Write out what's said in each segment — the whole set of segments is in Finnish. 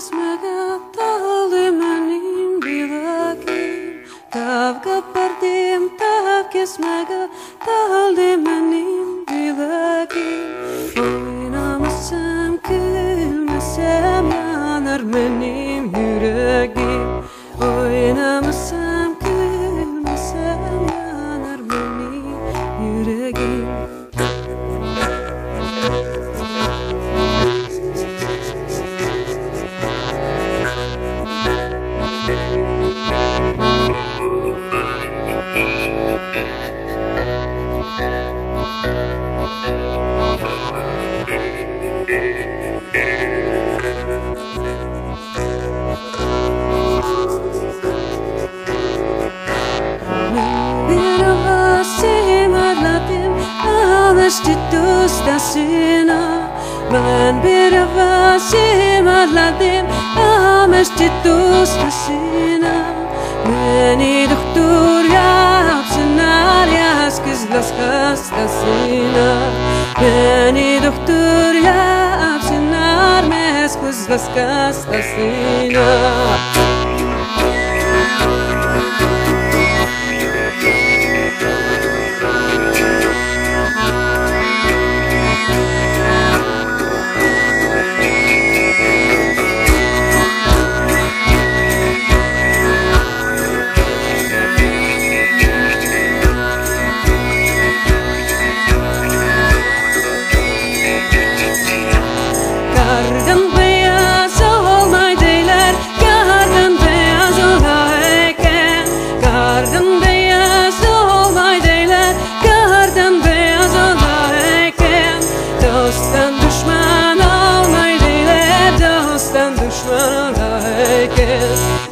smagā tāli manim bilākiem, tāv ka par tiem, tāv ka smagā. دوست دستینا من بیرون شیم ادلدیم همش دوست دستینا kuzgaskasina Beni doktor yapsınlar mes kuzgaskasina Müzik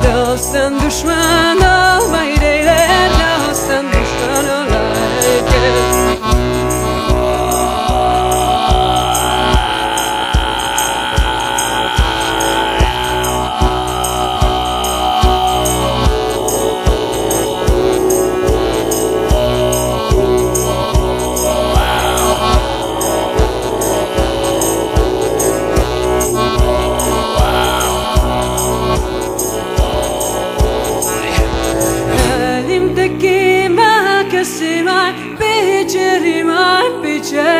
Dostun düşman? nefesime, becerime, ah, becerime.